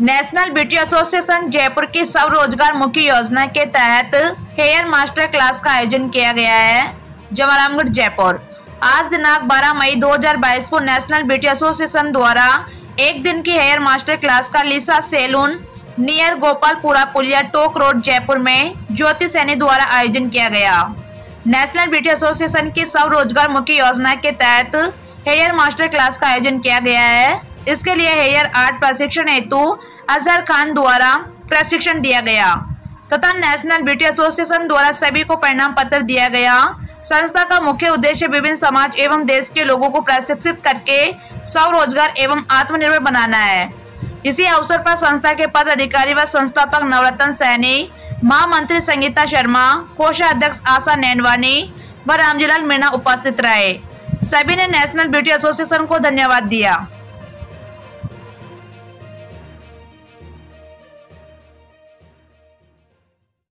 National beauty association Jaipur की सब रोज़गार मुखी योजना के तहत हेयर मास्टर क्लास का आयोजन किया गया है जवारामगढ़ जयपुर। आज दिनांक 12 मई 2022 को नेशनल ब्यूटी एसोसिएशन द्वारा एक दिन की हेयर मास्टर क्लास का Lisa salon near Gopalpura Puliya Tonk road, Jaipur में ज्योति सैनी द्वारा आयोजन किया गया। नेशनल ब्यूटी एसोसिएशन की सब रोज़गार मुखी योजना के तहत हेयर मास्टर क्लास का आयोजन किया गया है इसके लिए हेयर आर्ट प्रशिक्षण हेतु अजहर खान द्वारा प्रशिक्षण दिया गया। तथा नेशनल ब्यूटी एसोसिएशन द्वारा सभी को परिणाम पत्र दिया गया। संस्था का मुख्य उद्देश्य विभिन्न समाज एवं देश के लोगों को प्रशिक्षित करके स्वरोजगार एवं आत्मनिर्भर बनाना है। इसी अवसर पर संस्था के पद अधिकारी व संस्थापक नवरत्न सैनी, महामंत्री संगीता शर्मा, कोषाध्यक्ष आशा नैनवानी व रामजीलाल मीणा उपस्थित रहे। सभी ने नेशनल ब्यूटी एसोसिएशन को धन्यवाद दिया।